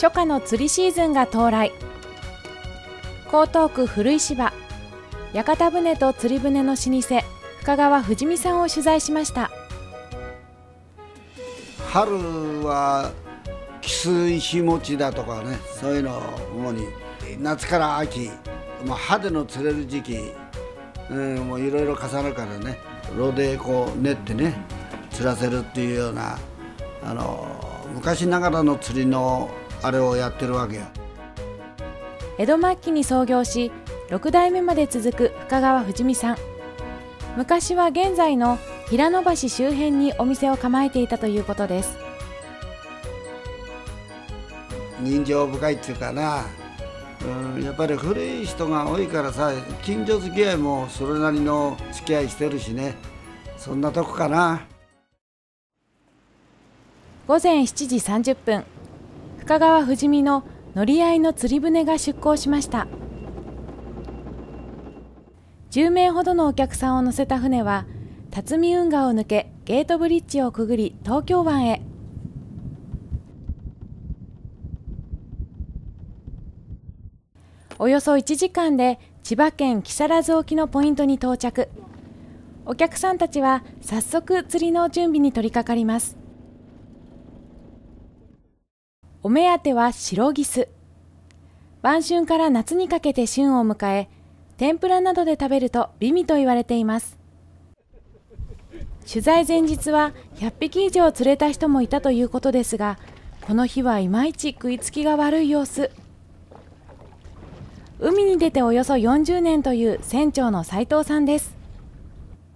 初夏の釣りシーズンが到来。江東区古石場屋形船と釣り船の老舗深川富士見さんを取材しました。春は汽水石餅だとかねそういうのを主に夏から秋、まあ、歯での釣れる時期、うん、もういろいろ重なるからね炉でこう練ってね釣らせるっていうようなあの昔ながらの釣りのあれをやってるわけよ江戸末期に創業し6代目まで続く深川富士見さん。昔は現在の平野橋周辺にお店を構えていたということです。人情深いっていうかな、うん、やっぱり古い人が多いからさ近所付き合いもそれなりの付き合いしてるしね。そんなとこかな。午前7時30分深川富士見の乗り合いの釣り船が出港しました。10名ほどのお客さんを乗せた船は辰巳運河を抜けゲートブリッジをくぐり東京湾へ。およそ1時間で千葉県木更津沖のポイントに到着。お客さんたちは早速釣りの準備に取り掛かります。お目当ては白ギス。晩春から夏にかけて旬を迎え天ぷらなどで食べると美味と言われています。取材前日は100匹以上釣れた人もいたということですがこの日はいまいち食いつきが悪い様子。海に出ておよそ40年という船長の斉藤さんです。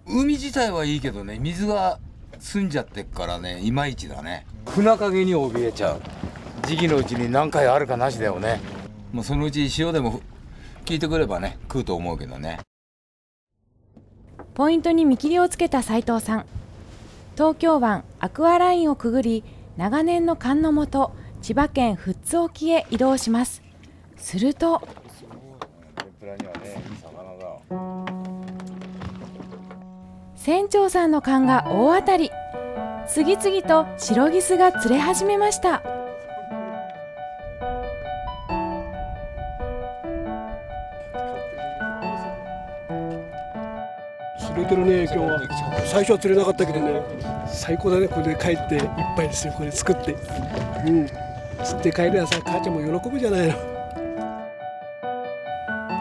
海自体はいいけどね水が澄んじゃってっからねいまいちだね。船陰に怯えちゃう時期のうちに何回あるかなしだよね。もうそのうち塩でも聞いてくればね食うと思うけどね。ポイントに見切りをつけた斉藤さん。東京湾アクアラインをくぐり長年の勘のもと千葉県富津沖へ移動します。すると船長さんの勘が大当たり。次々とシロギスが釣れ始めました釣れてるね今日は。最初は釣れなかったけどね。最高だね。これで帰っていっぱいですよ。これ作って。うん。釣って帰るやさ母ちゃんも喜ぶじゃないの。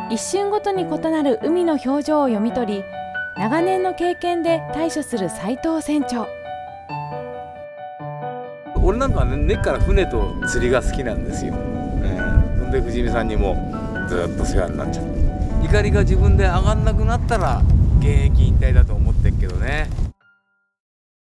一瞬ごとに異なる海の表情を読み取り長年の経験で対処する斉藤船長。俺なんかね根っから船と釣りが好きなんですよ、えー、そんで藤見さんにもずっと世話になっちゃって。怒りが自分で上がんなくなったら現役引退だと思ってるけどね。